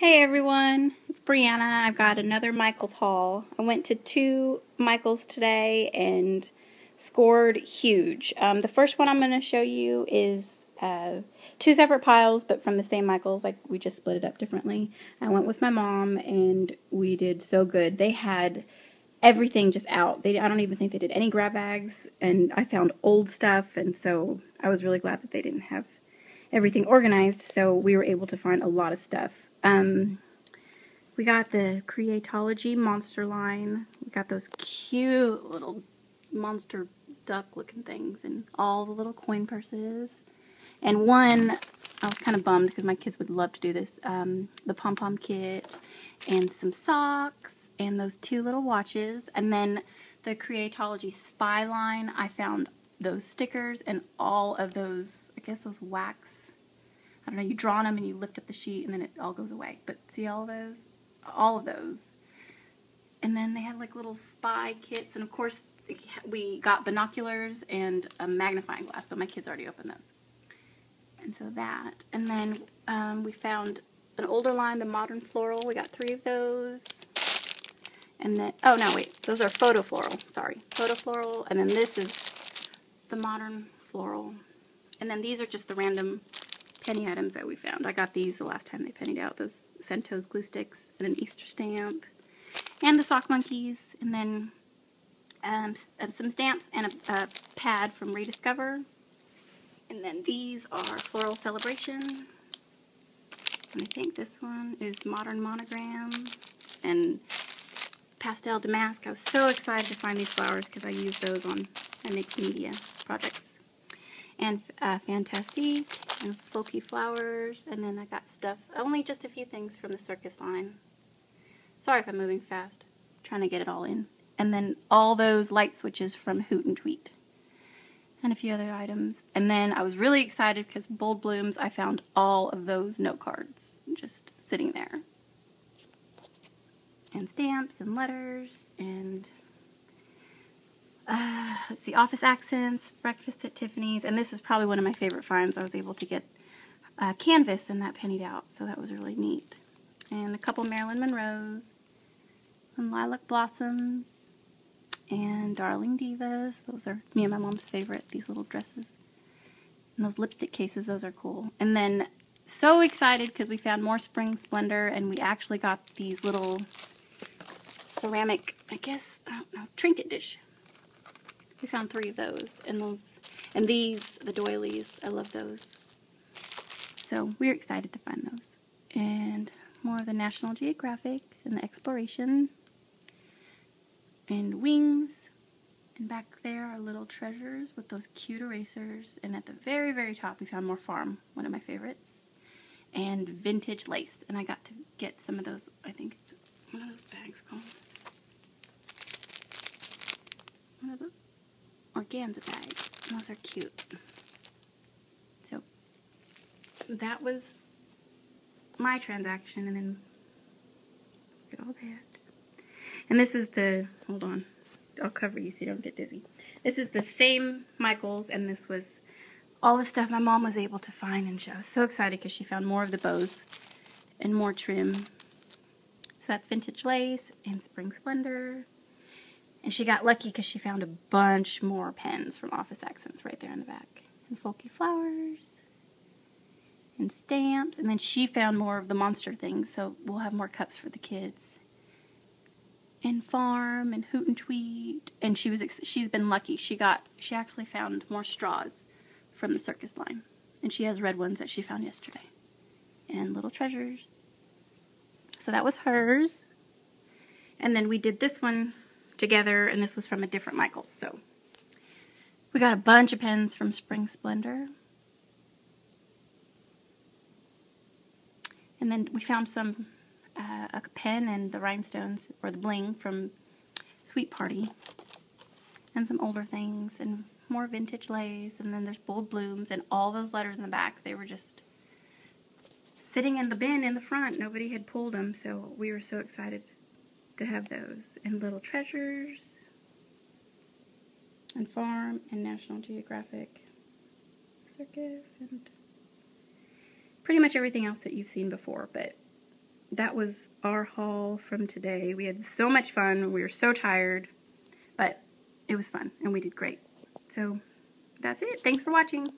Hey everyone, it's Brianna. I've got another Michaels haul. I went to two Michaels today and scored huge. Um, the first one I'm going to show you is uh, two separate piles, but from the same Michaels. Like we just split it up differently. I went with my mom and we did so good. They had everything just out. They I don't even think they did any grab bags, and I found old stuff, and so I was really glad that they didn't have everything organized. So we were able to find a lot of stuff. Um, we got the Creatology monster line. We got those cute little monster duck looking things and all the little coin purses. And one, I was kind of bummed because my kids would love to do this, um, the pom-pom kit and some socks and those two little watches. And then the Creatology spy line, I found those stickers and all of those, I guess those wax I don't know, you draw on them and you lift up the sheet and then it all goes away. But see all those? All of those. And then they had like little spy kits. And of course, we got binoculars and a magnifying glass, but my kids already opened those. And so that. And then um, we found an older line, the Modern Floral. We got three of those. And then, oh no, wait, those are Photo Floral. Sorry, Photo Floral. And then this is the Modern Floral. And then these are just the random penny items that we found. I got these the last time they pennied out, those Sento's glue sticks and an Easter stamp and the sock monkeys and then um, uh, some stamps and a, a, pad from Rediscover. And then these are Floral Celebration. And I think this one is Modern Monogram and Pastel Damask. I was so excited to find these flowers because I use those on my mixed media projects. And uh, Fantastique and folky flowers, and then I got stuff, only just a few things from the circus line. Sorry if I'm moving fast, I'm trying to get it all in. And then all those light switches from Hoot and Tweet. And a few other items. And then I was really excited because Bold Blooms, I found all of those note cards just sitting there. And stamps and letters and uh, let's Office Accents, Breakfast at Tiffany's, and this is probably one of my favorite finds. I was able to get uh, canvas and that pennied out, so that was really neat. And a couple Marilyn Monroe's, and Lilac Blossoms, and Darling Divas. Those are me and my mom's favorite, these little dresses. And those lipstick cases, those are cool. And then so excited because we found more Spring Splendor, and we actually got these little ceramic, I guess, I don't know, trinket dish we found three of those, and those, and these, the doilies. I love those. So we're excited to find those. And more of the National Geographic and the exploration. And wings. And back there are little treasures with those cute erasers. And at the very, very top, we found more farm, one of my favorites. And vintage lace. And I got to get some of those, I think it's, what are those bags called? What are those? Organza bags. Those are cute. So that was my transaction and then look at all that. And this is the, hold on, I'll cover you so you don't get dizzy. This is the same Michaels and this was all the stuff my mom was able to find and I was so excited because she found more of the bows and more trim. So that's vintage lace and spring splendor. And she got lucky because she found a bunch more pens from Office Accents right there in the back. And folky flowers. And stamps. And then she found more of the monster things, so we'll have more cups for the kids. And farm and hoot and tweet. And she was she's been lucky. She got she actually found more straws from the circus line. And she has red ones that she found yesterday. And little treasures. So that was hers. And then we did this one together, and this was from a different Michaels. So we got a bunch of pens from Spring Splendor. And then we found some, uh, a pen and the rhinestones, or the bling, from Sweet Party. And some older things, and more vintage lace, and then there's bold blooms, and all those letters in the back, they were just sitting in the bin in the front. Nobody had pulled them, so we were so excited to have those. And Little Treasures, and Farm, and National Geographic Circus, and pretty much everything else that you've seen before. But that was our haul from today. We had so much fun. We were so tired, but it was fun and we did great. So that's it. Thanks for watching.